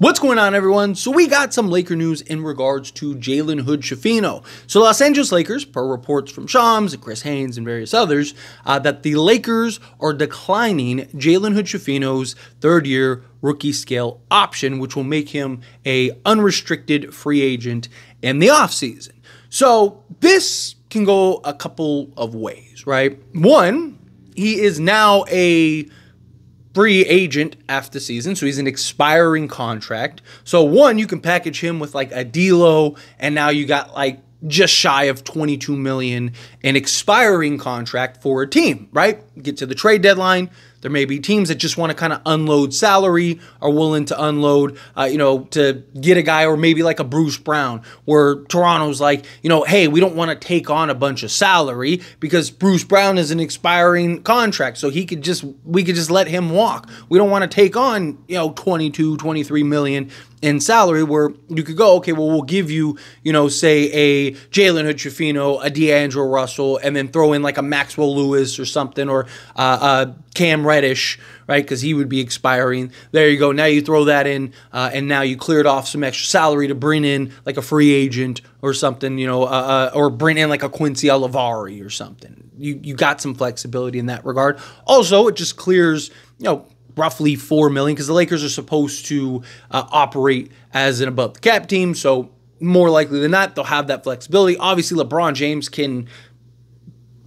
What's going on, everyone? So, we got some Laker news in regards to Jalen Hood Schifino. So, Los Angeles Lakers, per reports from Shams and Chris Haynes and various others, uh, that the Lakers are declining Jalen Hood Schifino's third year rookie scale option, which will make him a unrestricted free agent in the offseason. So, this can go a couple of ways, right? One, he is now a free agent after the season, so he's an expiring contract. So one, you can package him with like a D'Lo, and now you got like just shy of 22 million an expiring contract for a team, right? Get to the trade deadline, there may be teams that just want to kind of unload salary, are willing to unload, uh, you know, to get a guy or maybe like a Bruce Brown, where Toronto's like, you know, hey, we don't want to take on a bunch of salary because Bruce Brown is an expiring contract. So he could just, we could just let him walk. We don't want to take on, you know, 22, 23 million in salary where you could go, okay, well, we'll give you, you know, say a Jalen Hood a D'Angelo Russell, and then throw in like a Maxwell Lewis or something, or uh, uh, Cam Reddish, right? Because he would be expiring. There you go. Now you throw that in, uh, and now you cleared off some extra salary to bring in like a free agent or something, you know, uh, uh, or bring in like a Quincy Olivari or something. You you got some flexibility in that regard. Also, it just clears, you know roughly four million because the Lakers are supposed to uh, operate as an above the cap team. So more likely than not, they'll have that flexibility. Obviously, LeBron James can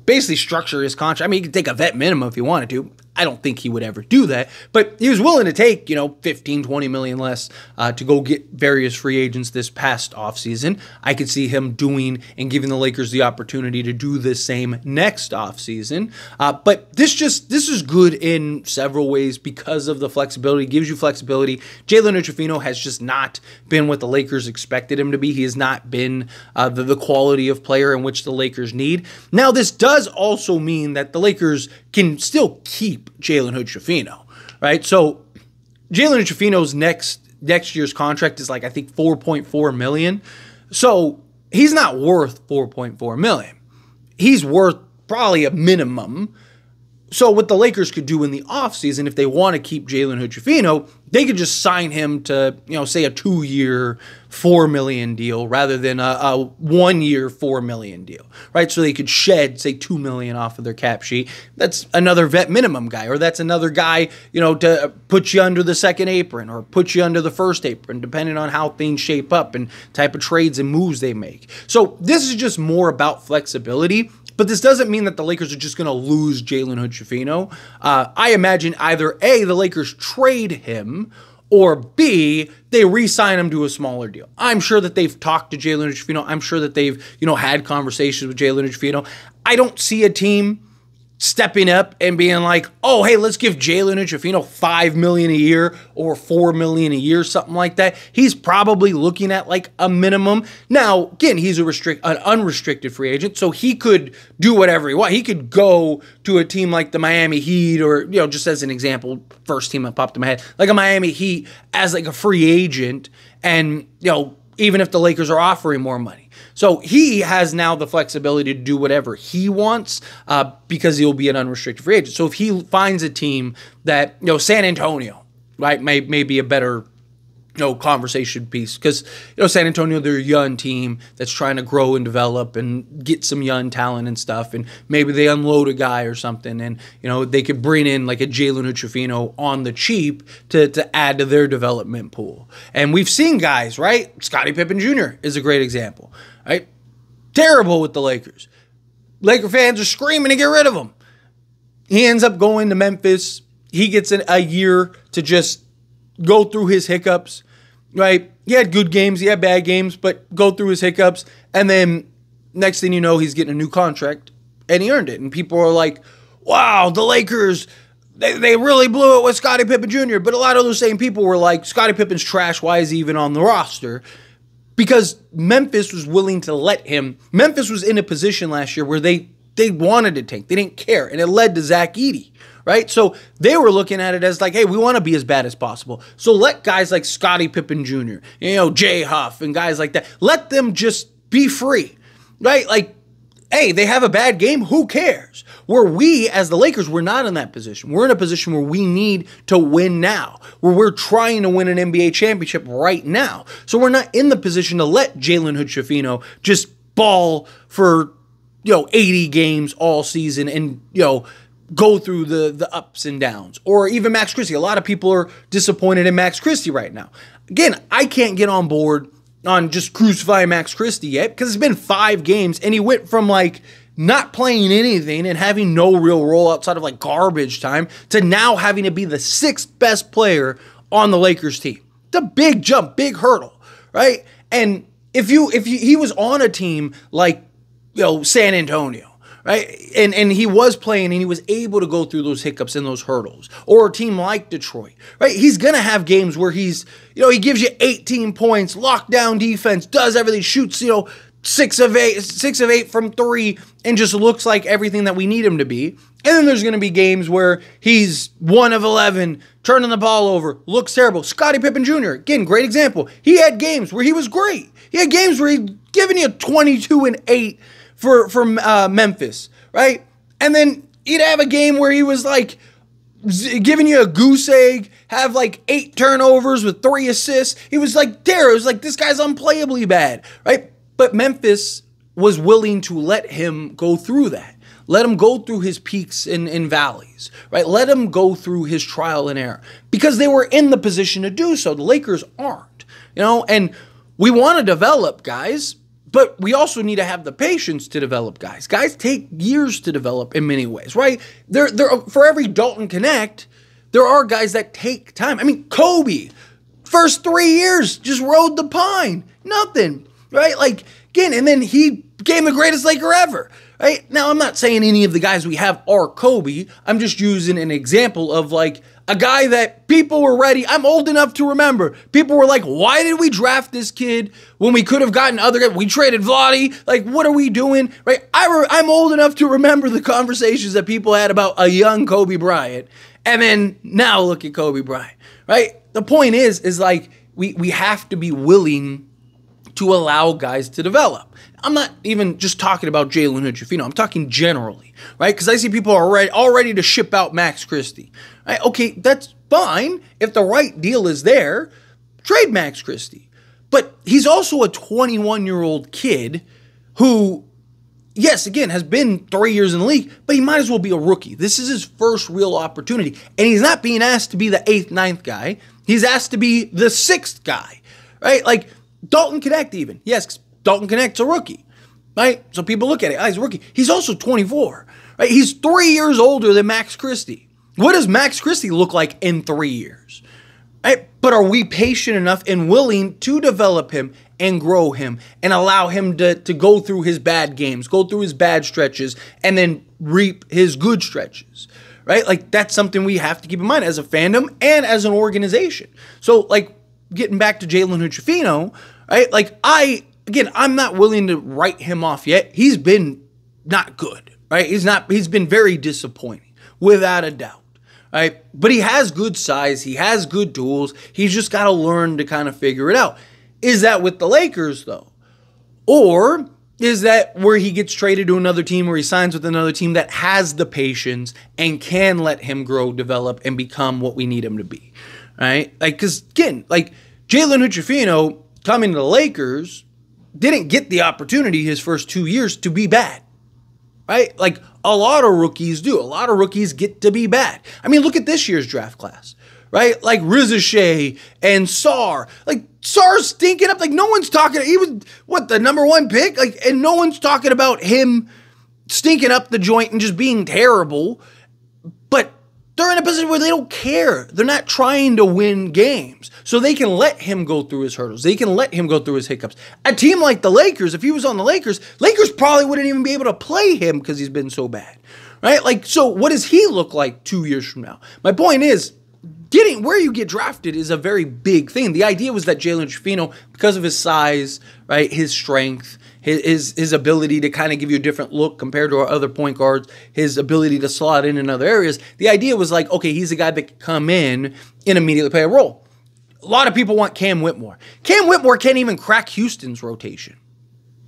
basically structure his contract. I mean, he could take a vet minimum if he wanted to. I don't think he would ever do that, but he was willing to take, you know, 15, 20 million less uh, to go get various free agents this past offseason. I could see him doing and giving the Lakers the opportunity to do the same next offseason. Uh, but this just, this is good in several ways because of the flexibility. It gives you flexibility. Jalen Schifino has just not been what the Lakers expected him to be. He has not been uh, the, the quality of player in which the Lakers need. Now, this does also mean that the Lakers can still keep Jalen Hood Schifino, right? So Jalen Schifino's next next year's contract is like I think 4.4 million. So he's not worth 4.4 million. He's worth probably a minimum. So what the Lakers could do in the offseason if they want to keep Jalen Hood they could just sign him to, you know, say a two year, four million deal rather than a, a one year, four million deal, right? So they could shed, say, two million off of their cap sheet. That's another vet minimum guy, or that's another guy, you know, to put you under the second apron or put you under the first apron, depending on how things shape up and type of trades and moves they make. So this is just more about flexibility. But this doesn't mean that the Lakers are just going to lose Jalen Hood. Uh, I imagine either A, the Lakers trade him, or B, they re-sign him to a smaller deal. I'm sure that they've talked to Jalen Schifino. I'm sure that they've, you know, had conversations with Jalen Schifino. I don't see a team stepping up and being like, oh, hey, let's give Jalen Schifino five million a year or four million a year, something like that. He's probably looking at like a minimum. Now, again, he's a restrict an unrestricted free agent, so he could do whatever he wants. He could go to a team like the Miami Heat, or you know, just as an example, first team that popped in my head, like a Miami Heat as like a free agent, and you know, even if the Lakers are offering more money. So he has now the flexibility to do whatever he wants uh, because he'll be an unrestricted free agent. So if he finds a team that, you know, San Antonio, right, may, may be a better know conversation piece. Because you know San Antonio they're a young team that's trying to grow and develop and get some young talent and stuff and maybe they unload a guy or something and you know they could bring in like a Jalen Hood-Schifino on the cheap to, to add to their development pool. And we've seen guys right? Scottie Pippen Jr. is a great example right? Terrible with the Lakers. Laker fans are screaming to get rid of him. He ends up going to Memphis. He gets an, a year to just go through his hiccups, right? He had good games, he had bad games, but go through his hiccups. And then next thing you know, he's getting a new contract and he earned it. And people are like, wow, the Lakers, they, they really blew it with Scottie Pippen Jr. But a lot of those same people were like, Scottie Pippen's trash. Why is he even on the roster? Because Memphis was willing to let him. Memphis was in a position last year where they they wanted to tank. They didn't care. And it led to Zach Edey right? So they were looking at it as like, hey, we want to be as bad as possible. So let guys like Scottie Pippen Jr., you know, Jay Huff and guys like that, let them just be free, right? Like hey, they have a bad game. Who cares? Where we, as the Lakers, we're not in that position. We're in a position where we need to win now, where we're trying to win an NBA championship right now. So we're not in the position to let Jalen Hood Schifino just ball for, you know, 80 games all season and, you know, go through the the ups and downs. Or even Max Christie. A lot of people are disappointed in Max Christie right now. Again, I can't get on board on just crucifying Max Christie yet because it's been five games and he went from like not playing anything and having no real role outside of like garbage time to now having to be the sixth best player on the Lakers team. The big jump, big hurdle, right? And if you if you, he was on a team like you know San Antonio right? And and he was playing and he was able to go through those hiccups and those hurdles. Or a team like Detroit, right? He's gonna have games where he's, you know, he gives you 18 points, lockdown defense, does everything, shoots, you know, six of eight, six of eight from three, and just looks like everything that we need him to be. And then there's going to be games where he's one of 11, turning the ball over, looks terrible. Scottie Pippen Jr., again, great example. He had games where he was great. He had games where he giving you 22 and 8 for for uh, Memphis, right? And then he'd have a game where he was like giving you a goose egg, have like eight turnovers with three assists. He was like there. It was like this guy's unplayably bad, right? But Memphis was willing to let him go through that. Let him go through his peaks and, and valleys, right? Let him go through his trial and error because they were in the position to do so. The Lakers aren't, you know, and we want to develop guys, but we also need to have the patience to develop guys. Guys take years to develop in many ways, right? There, there for every Dalton Knecht, there are guys that take time. I mean, Kobe, first three years, just rode the pine. Nothing, right? Like, again, and then he became the greatest Laker ever. Right? Now, I'm not saying any of the guys we have are Kobe. I'm just using an example of like a guy that people were ready. I'm old enough to remember. People were like, why did we draft this kid when we could have gotten other guys? We traded Vlade. Like, what are we doing? Right? I I'm old enough to remember the conversations that people had about a young Kobe Bryant. And then now look at Kobe Bryant. Right? The point is, is like we, we have to be willing to allow guys to develop. I'm not even just talking about Jalen Hood I'm talking generally, right? Because I see people are ready, all ready to ship out Max Christie. Right? Okay, that's fine. If the right deal is there, trade Max Christie. But he's also a 21 year old kid who, yes, again, has been three years in the league, but he might as well be a rookie. This is his first real opportunity. And he's not being asked to be the eighth, ninth guy. He's asked to be the sixth guy, right? Like Dalton Knecht, even. Yes, Dalton Knecht's a rookie, right? So people look at it, oh, he's a rookie. He's also 24, right? He's three years older than Max Christie. What does Max Christie look like in three years? Right? But are we patient enough and willing to develop him and grow him and allow him to, to go through his bad games, go through his bad stretches, and then reap his good stretches? Right? Like that's something we have to keep in mind as a fandom and as an organization. So, like, getting back to Jalen Hood right? Like, I, again, I'm not willing to write him off yet. He's been not good, right? He's not, he's been very disappointing, without a doubt right? But he has good size, he has good tools. He's just got to learn to kind of figure it out. Is that with the Lakers though? Or is that where he gets traded to another team or he signs with another team that has the patience and can let him grow, develop, and become what we need him to be? Right? Like, because again, like Jalen Hood coming to the Lakers didn't get the opportunity his first two years to be bad right? Like a lot of rookies do. A lot of rookies get to be bad. I mean, look at this year's draft class, right? Like Risacher and Sarr. Like Sarr's stinking up. Like no one's talking. He was what the number one pick. Like and no one's talking about him stinking up the joint and just being terrible. They're in a position where they don't care. They're not trying to win games. So they can let him go through his hurdles. They can let him go through his hiccups. A team like the Lakers, if he was on the Lakers, Lakers probably wouldn't even be able to play him because he's been so bad. Right? Like, so what does he look like two years from now? My point is, getting where you get drafted is a very big thing. The idea was that Jalen Schifino, because of his size, right, his strength, his his ability to kind of give you a different look compared to our other point guards, his ability to slot in in other areas. The idea was like, okay, he's a guy that can come in and immediately play a role. A lot of people want Cam Whitmore. Cam Whitmore can't even crack Houston's rotation.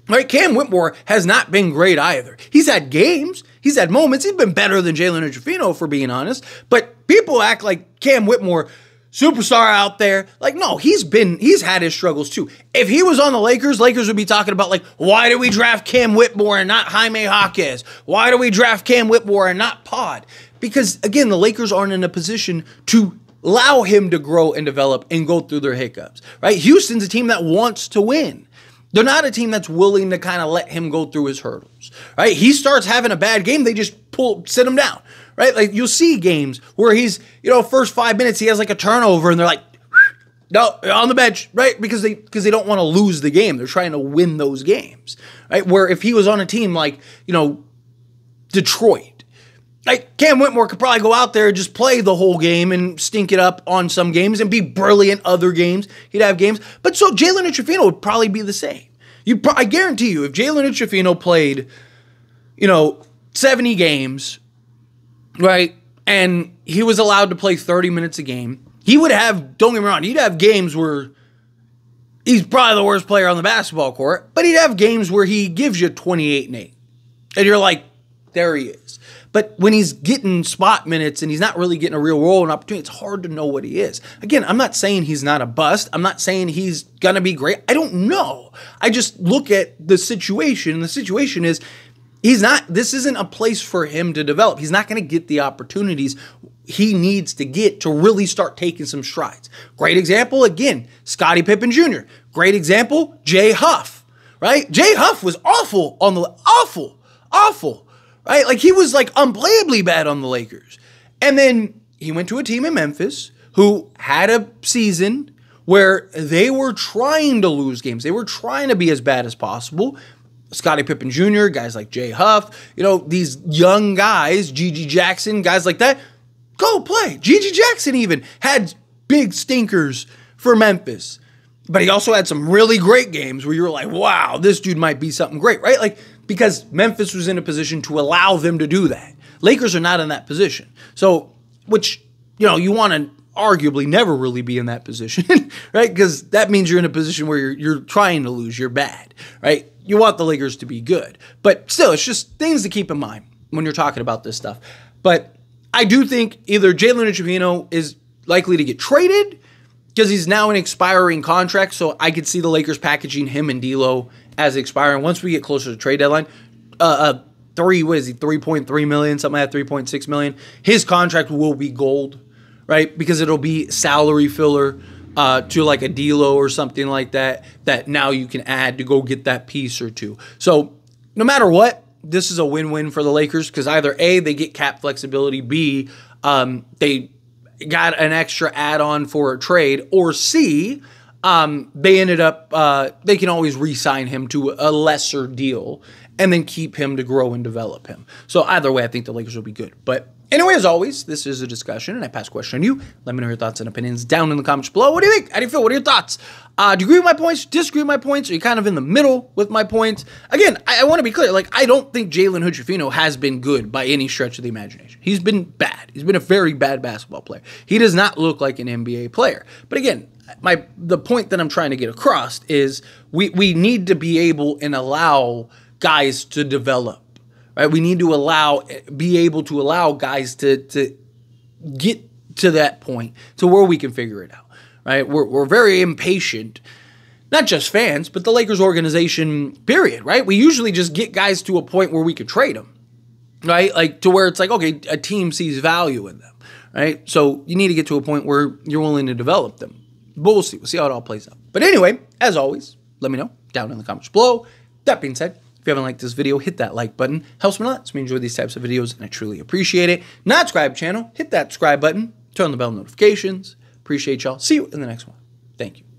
Right? Cam Whitmore has not been great either. He's had games, he's had moments. He's been better than Jalen Hood-Schifino, for being honest. But people act like Cam Whitmore, superstar out there. Like, no, he's been, he's had his struggles too. If he was on the Lakers, Lakers would be talking about, like, why do we draft Cam Whitmore and not Jaime Jaquez? Why do we draft Cam Whitmore and not Pod? Because, again, the Lakers aren't in a position to allow him to grow and develop and go through their hiccups, right? Houston's a team that wants to win. They're not a team that's willing to kind of let him go through his hurdles, right? He starts having a bad game, they just pull, sit him down, right? Like you'll see games where he's, you know, first five minutes he has like a turnover and they're like, no, on the bench, right? Because they because they don't want to lose the game. They're trying to win those games, right? Where if he was on a team like you know Detroit, like Cam Whitmore could probably go out there and just play the whole game and stink it up on some games and be brilliant other games. He'd have games, but so Jalen Hood-Schifino would probably be the same. You, pro- I guarantee you, if Jalen Hood-Schifino played, you know, seventy games, right, and he was allowed to play thirty minutes a game, he would have. Don't get me wrong, he'd have games where he's probably the worst player on the basketball court, but he'd have games where he gives you twenty eight and eight, and you're like, there he is. But when he's getting spot minutes and he's not really getting a real role and opportunity, it's hard to know what he is. Again, I'm not saying he's not a bust. I'm not saying he's going to be great. I don't know. I just look at the situation, and the situation is he's not, this isn't a place for him to develop. He's not going to get the opportunities he needs to get to really start taking some strides. Great example, again, Scottie Pippen Jr. Great example, Jay Huff, right? Jay Huff was awful on the, awful, awful right? Like he was like unplayably bad on the Lakers. And then he went to a team in Memphis who had a season where they were trying to lose games. They were trying to be as bad as possible. Scottie Pippen Jr., guys like Jay Huff, you know, these young guys, GG Jackson, guys like that, go play. GG Jackson even had big stinkers for Memphis. But he also had some really great games where you were like, wow, this dude might be something great, right? Like because Memphis was in a position to allow them to do that. Lakers are not in that position. So, which, you know, you want to arguably never really be in that position, right? Because that means you're in a position where you're, you're trying to lose, you're bad, right? You want the Lakers to be good. But still, it's just things to keep in mind when you're talking about this stuff. But I do think either Jalen Hood-Schifino is likely to get traded because he's now an expiring contract. So I could see the Lakers packaging him and D'Lo as expiring. Once we get closer to trade deadline, uh, uh three what is he three point three million something like that three point six million. His contract will be gold, right? Because it'll be salary filler. Uh, to like a D'Lo or something like that, that now you can add to go get that piece or two. So no matter what, this is a win-win for the Lakers because either a they get cap flexibility, b um, they got an extra add-on for a trade, or c um, they ended up uh, they can always re-sign him to a lesser deal and then keep him to grow and develop him. So either way, I think the Lakers will be good. But anyway, as always, this is a discussion, and I pass question on you. Let me know your thoughts and opinions down in the comments below. What do you think? How do you feel? What are your thoughts? Uh, do you agree with my points? Disagree with my points? Are you kind of in the middle with my points? Again, I, I want to be clear. Like, I don't think Jalen Hood-Schifino has been good by any stretch of the imagination. He's been bad. He's been a very bad basketball player. He does not look like an NBA player. But again, my the point that I'm trying to get across is we we need to be able and allow guys to develop. Right? We need to allow be able to allow guys to to get to that point to where we can figure it out. Right? We're we're very impatient not just fans, but the Lakers organization, period, right? We usually just get guys to a point where we could trade them, right? Like to where it's like, okay, a team sees value in them, right? So you need to get to a point where you're willing to develop them. But we'll see. We'll see how it all plays out. But anyway, as always, let me know down in the comments below. That being said, if you haven't liked this video, hit that like button. Helps me a lot. It's me enjoy these types of videos, and I truly appreciate it. Not subscribe channel, hit that subscribe button, turn on the bell notifications. Appreciate y'all. See you in the next one. Thank you.